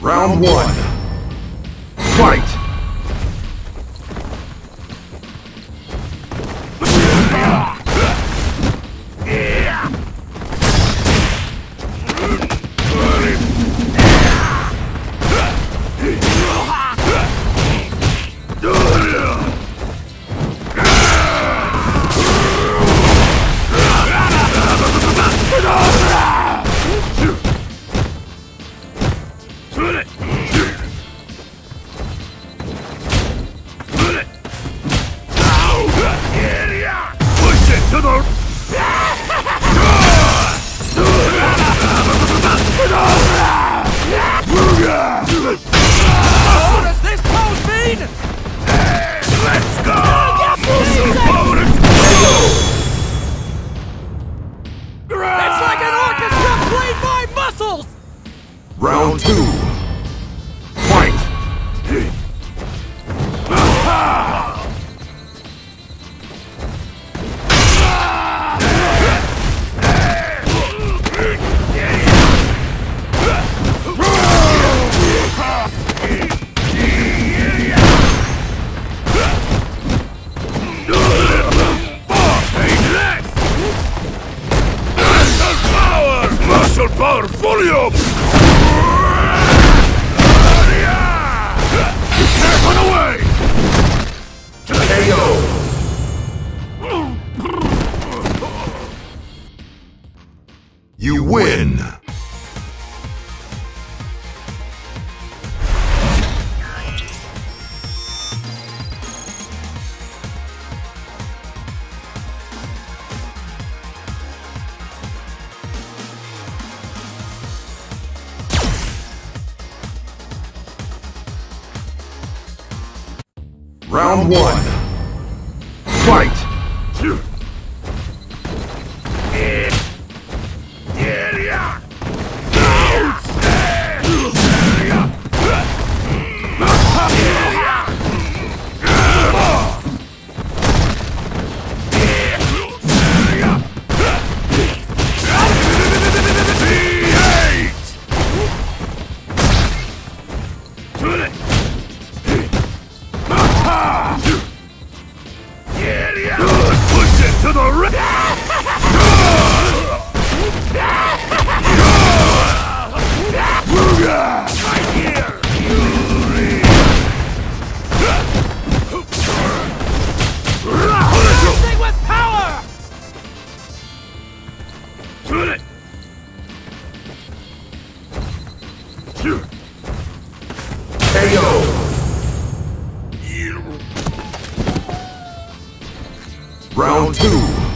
Round one. Fight! What does this pose mean? Let's go! It's like an orchestra played by muscles! Round two. Round one. Fight! Round two.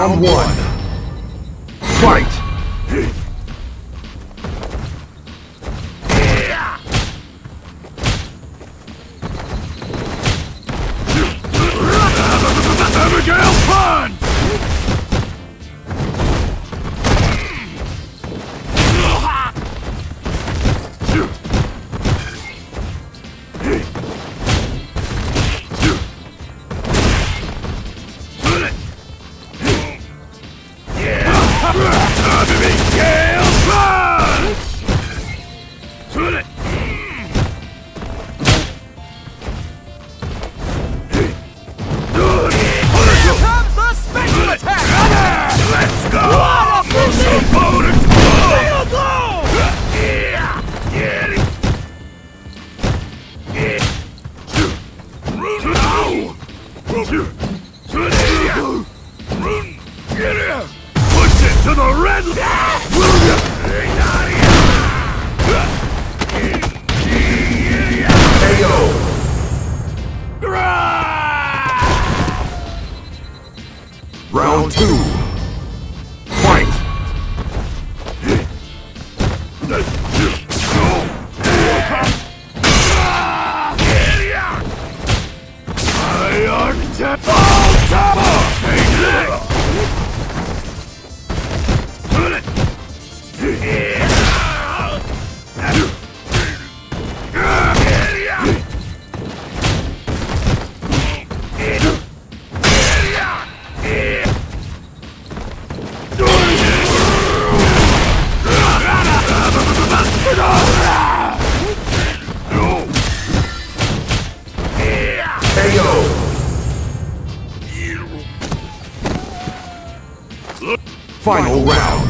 Round one. Final round.